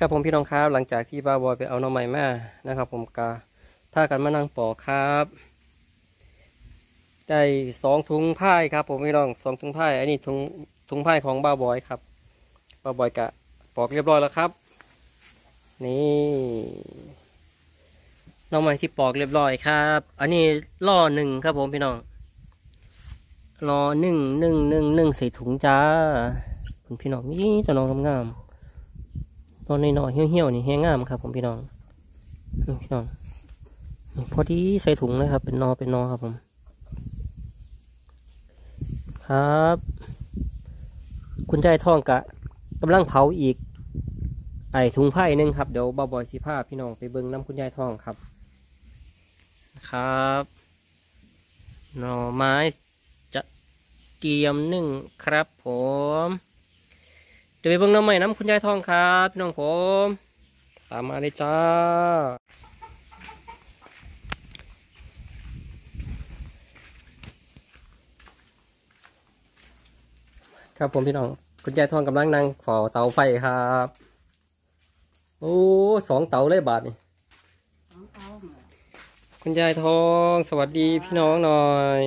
ครับผมพี่น้องครับหลังจากที่บ้าบอยไปเอาน้องใหม่มานะครับ ผมกาถ้ากันมานั่งปอกครับ ได้สองถุงผ้าครับ ผมพี่น้องสองถุงผ้าอันนี้ถุงถุงผ้าของบ้าบอยครับบ้าบอยกะปอกเรียบร้อยแล้วครับ นี่น้องใหม่ที่ปอกเรียบร้อยครับ อันนี้ล่อหนึ่งครับผมพี่น้องรอหนึ่งหนึ่งหนึ่งหนึ่งใส่ถุงจ้าคุณพี่น้องนี่จะน้องงามๆ ตอนน้อยๆเหี่ยวๆนี่แห้งงามครับ ผมพี่น้องนี่พี่น้องพอดีใส่ถุงนะครับ เป็นนอเป็นนอครับผม ครับ คุณใจท่องกะกำลังเผาอีก ไอถุงไผ่หนึ่งครับ เดี๋ยวบ่าวบอยสิผ้าพี่น้องไปเบิ้งน้ำคุณยายท่องครับ ครับหน่อไม้จะเตรียมหนึ่งครับผม ดี๋ยวไปเบิ่งน้ำใหม่น้ำคุณยายทองครับพี่น้องผมตามมาเลยจ้า ครับผมพี่น้อง คุณยายทองกำลังนั่งฝ่อเตาไฟครับ โอ้สองเตาเลยบาทนี่คุณยายทองสวัสดีพี่น้องหน่อย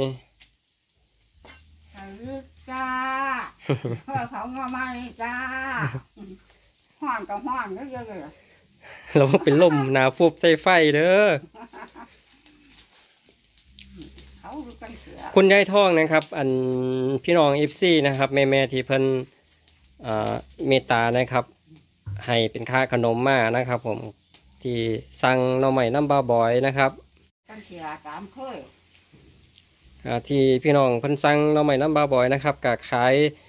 สวัสดีจ้า เพื่อเขามาใหม่จ้าห้อนกับห้อนก็เยอะเลยเราเป็นลมหนาฟูบใส่ไฟเด้อเขาดูกันเสือคุณยายท่องนะครับ อันพี่น้องเอฟซีนะครับแม่แม่ๆที่เพิ่นอ่าเมตตานะครับ ให้เป็นค่าขนมมานะครับ ผมที่สั่งหน่อใหม่น้ำบาบอยนะครับกันเสือตามเคยอ่าที่พี่น้องเพิ่นสั่งหน่อใหม่น้ำบาบอยนะครับก็ขายห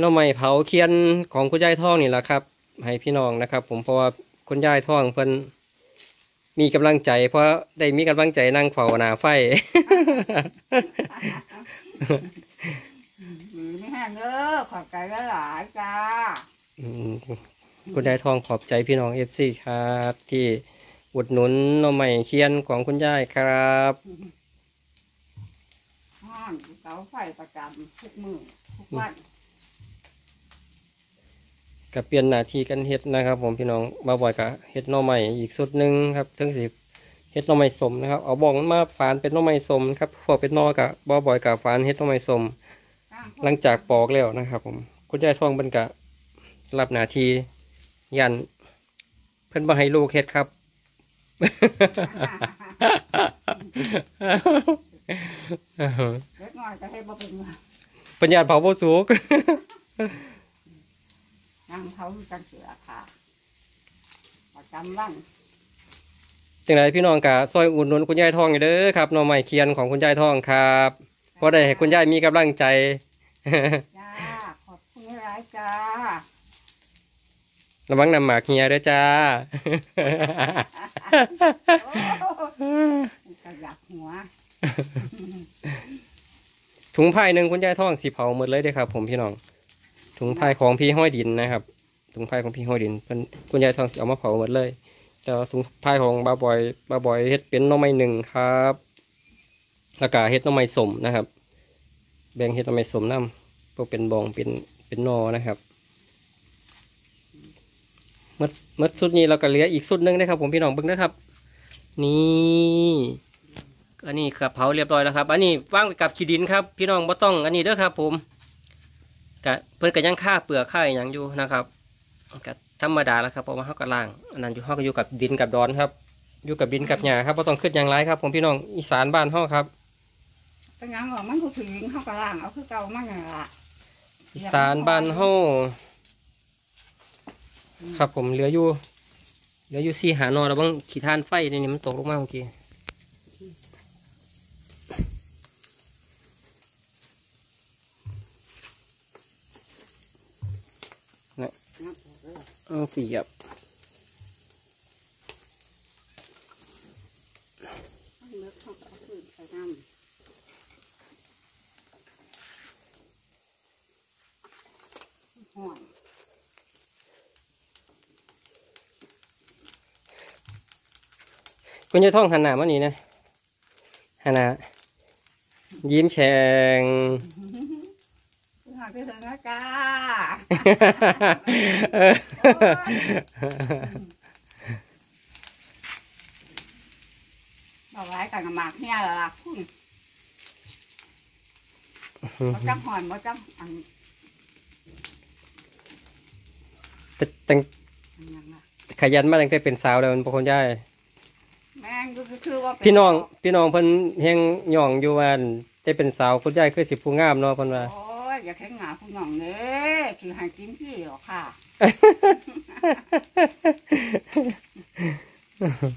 น่อใหม่เผาเคียนของคุณยายท่องนี่แหละครับ ให้พี่น้องนะครับ ผมเพราะว่าคุณยายท่องเพิ่นมีกำลังใจ เพราะได้มีกำลังใจนั่งเฝ้าหน้าไฟหรือไม่แห้งเด้อขอบใจหลายๆจ้าอืมคุณยายทองขอบใจพี่น้องเอฟซีครับ ที่อุดหนุนหน่อใหม่เคียนของคุณยายครับห้อนเสาไฟประจำทุกมือทุกวัน กับเปลี่ยนหน้าที่กันเฮ็ดนะครับ ผมพี่น้องมาบ่อยกับเฮ็ดหน่อใหม่อีกสุดหนึ่งครับถึงสิเฮ็ดหน่อใหม่สมนะครับเอาบองมาฝานเป็นหน่อใหม่สมครับพวกเป็นหนอกับบ่บ่อยกับฝานเฮ็ดหน่อใหม่สมหลังจากปอกแล้วนะครับ ผมคุณยายทองเป็นกะรับหน้าที่ยัน เพิ่นบ่ให้ลูกเฮ็ดครับเล็กน้อยก็ให้บ่เป็นว่าปัญญาเผาบ่สุก นั่งเขาดูกันเสือค่ะประจำวันจังไรพี่น้องกะซอยอุ่นนุนคุณยายทองอยู่เด้อครับหน่อไม้เคียนของคุณยายทองครับเพราะได้ให้คุณยายมีกำลังใจจ้าขอบคุณหลายๆจ้าระวังนำหมากเฮียเด้อจ้าโอ้กระยักหัวถุงผ้าหนึ่งคุณยายทองสีเผาหมดเลยเด้อครับผมพี่น้อง ถุงผ้าของพี่ห้อยดินนะครับถุงผ้าของพี่ห้อยดินเพิ่นคุณยายทองสิเอามาเผาหมดเลยแต่ว่าถุงผ้าของบาบอยบาบอยเฮ็ดเป็นน่องไม้หนึ่งครับแล้วก็เฮ็ดน่องไม้สมนะครับ แบ่งเฮ็ดน่องไม้สมน้ำพวกเป็นบองเป็นเป็นนอนะครับเมื่อเมื่อสุดนี้เราก็เหลืออีกสุดหนึงนะครับ ผมพี่น้องเบิ่งนะครับนี่อันนี้กับเผาเรียบร้อยแล้วครับ อันนี้ว่างไปกับขี้ดินครับ พี่น้องบ่ต้องอันนี้เด้อครับ ผม กะเพิ่นก็ยังค่าเปลือกค่าอหย่างอยู่นะครับกะธรรมดาแล้วครับเพราะว่าเฮาก็ล่างอันนั้นอยู่เฮาก็อยู่กับดินกับดอนครับ อยู่กับดินกับหญ้าครับบ่ต้องขึ้นอย่างไรครับผมพี่น้องอีสานบ้านเฮาครับเป็นหยังหรอมันกูถึงเขากระล่างเอาคือเก่ามันนั่นล่ะอีสานบ้านเฮาครับผมเหลืออยู่เหลืออยู่สี่หาหนอแล้วบางขี้ทานไฟในนี่มันตกลงมาเมื่อกี้ เอาเสียบเลิกเขาก็เอาคืนใส่น้ำห่อนคุณยายท่องหันหน้ามานี่นะหันหน้ายิ้มแฉ่งคือหัน ไปเถอะนะจ้าเออบอกไว้กันกับหมากเนี่ยเหรอล่ะคุณบ่จังหอนบ่จังอันจะตั้งอันหยังล่ะขยันมาตั้งแต่เป็นสาวแล้วมันบ่คนย้ายแม่งก็คือว่าเป็พี่น้องพี่น้องเพิ่นแฮงย่องอยู่ว่าแต่เป็นสาวคุณยายคือสิผู้งามเนาะเพิ่นว่า โอ้ย อย่าแข็งหนาคุณหน่องเด้คือให้กินพี่หรอกค่ะ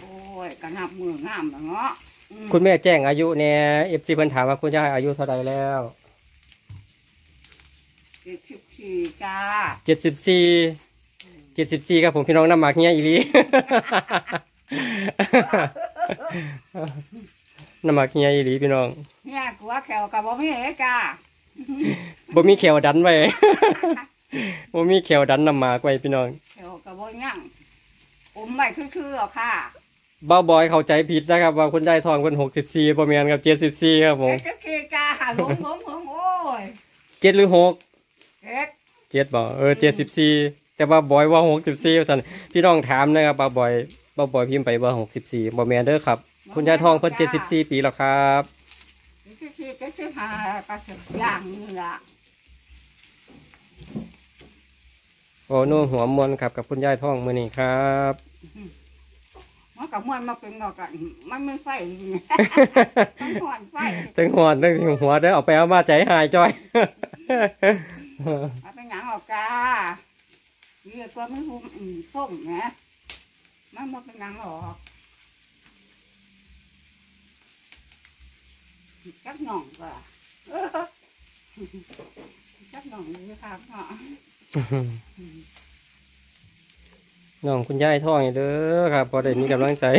โอ้ยกระนับมืองามแล้วเนาะอืมคุณแม่แจ้งอายุแหน่ FC เพิ่นถามว่าคุณยายอายุเท่าใดแล้วเด็กสิบสี่จ้า74 74ครับผมพี่น้องน้ำหมากเฮียอีหลี น้ำหมากเฮียอีหลีพี่น้อง เนี่ยกูว่าแขวกับบ่มีเลยจ้า บ่มีแขวดันไว้ บ่มีแขวดันน้ำหมากไว้พี่น้องแขวกับบ่ยั่งอมไว้คือๆหรอกค่ะบ้าบอยเข้าใจผิดนะครับ ว่าคุณยายทองเพิ่น64บ่แม่นครับ74ครับผมเด็กสิบสี่จ้าหลงหลงหลงโอ้ย7หรือ6เด็กเจ็ดบอกเออเจ็ดสิบสี่แต่ว่าบอยว่าหกสิบสี่สันพี่น้องถามนะครับบ่าบอยบ่าบอยพิมพ์ไปว่าหกสิบสี่บ่แมนเด้อครับ คุณยายทองเพิ่นเจ็ดสิบสี่ปีแล้วครับเด็กสิบสี่เด็กสิบห้าก็สิบอย่างนี่ล่ะ โอ้นู่นหัวมวนครับกับคุณยายทองมือนี้ครับมันกับมวนมาเป็นดอกกันมันไม่ไฟนี่มันหอนไฟตึงหอนตึงหัวเด้อเอาไปเอามาใจหายจ้อยเอาไปหยังออกจ้าเรียกตัวมันหุ่มอืมส้มนะมันหมดเป็นหยังหรอกจักหน่องก็เออจักหน่องนี่ครับเนาะ น้องคุณยายทองนี่เด้อครับพอได้มีกำลังใจห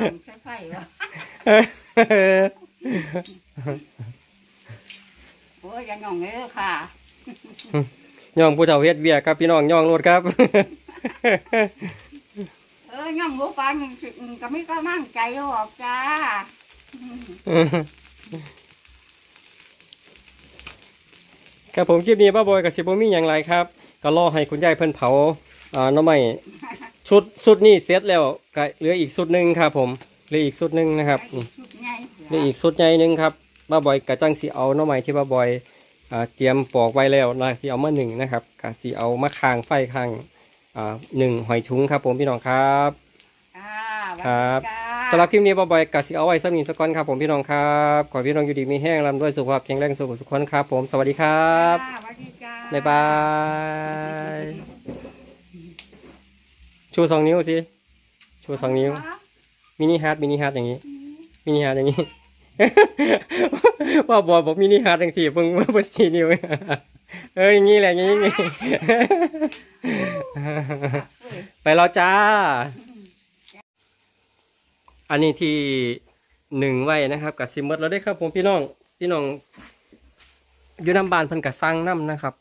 น่องใช้ไฟวะโอ้ยอยังหน่องเลยค่ะย่องผู้เฒ่าเฮ็ดเวียกครับพี่น้องย่องรถครับ เออหน่องรู้ปลาหนึ่งสิก็ไม่ก็มั่งใจหรอกจ้าครับผมคลิปนี้ป้าบอยกับชิบมีอย่างไรครับ ก็รอให้คุณยายเพิ่นเผา อ่าหน้ำใหม่ชุดชุดนี้เสร็จแล้วก็เหลืออีกชุดหนึ่งครับ ผมเหลืออีกชุดหนึ่งนะครับนี่ชุดใหญ่เหลืออีกชุดใหญ่หนึ่งครับป้าบอยกะจังสีเอาหน้ำใหม่ที่ป้าบอยอ่าเตรียมปอกไว้แล้วนะที่เอามาหนึ่งนะครับกะสีเอามาคางไฟคางอ่าหนึ่งหอยทุงครับ ผมพี่น้องครับอ่าครับสวัสดีจ้าสำหรับคลิปนี้ป้าบอยกะสีเอาไว้สักนิดสักก้อนครับผมพี่น้องครับขอให้พี่น้องอยู่ดีมีแห้งร่ำด้วยสุขภาพแข็งแรงสุขสุขคนครับผมสวัสดีครับจ้าสวัสดีจ้าบ๊ายบาย ชูสองนิ้วสิชูสองนิ้ว มินิฮาร์ดมินิฮาร์ดอย่างนี้ มินิฮาร์ดอย่างนี้ว่าบอกบอกมินิฮาร์ดอย่างสี่เพิ่งว่าเป็นสี่นิ้วเอออย่างนี้แหละอย่างนี้ไปแล้วจ้า อันนี้ที่หนึ่งไว้นะครับกับซิมเมอร์เราได้ครับผมพี่น้องพี่น้องอยู่น้ำบานเพิ่นกับสร้างน้ำนะครับ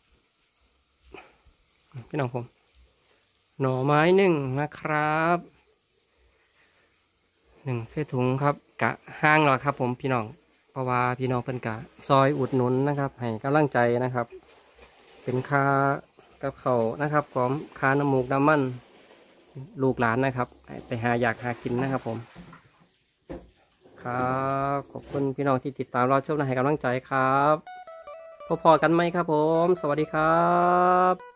พี่น้องผม หน่อไม้หนึ่งนะครับหนึ่งเส้ถุงครับกะห้างแล้วครับ ผมพี่น้องเพราะว่าพี่น้องเพิ่นกะ ซอยอุดหนุนนะครับ ให้กำลังใจนะครับ เป็นค่ากับเขานะครับพร้อมค่าน้ำมูกน้ำมันลูกหลานนะครับ ไปหาอยากหากินนะครับผม ครับขอบคุณพี่น้องที่ติดตามรอชมและให้กำลังใจครับพบพอกันไหมครับผม สวัสดีครับ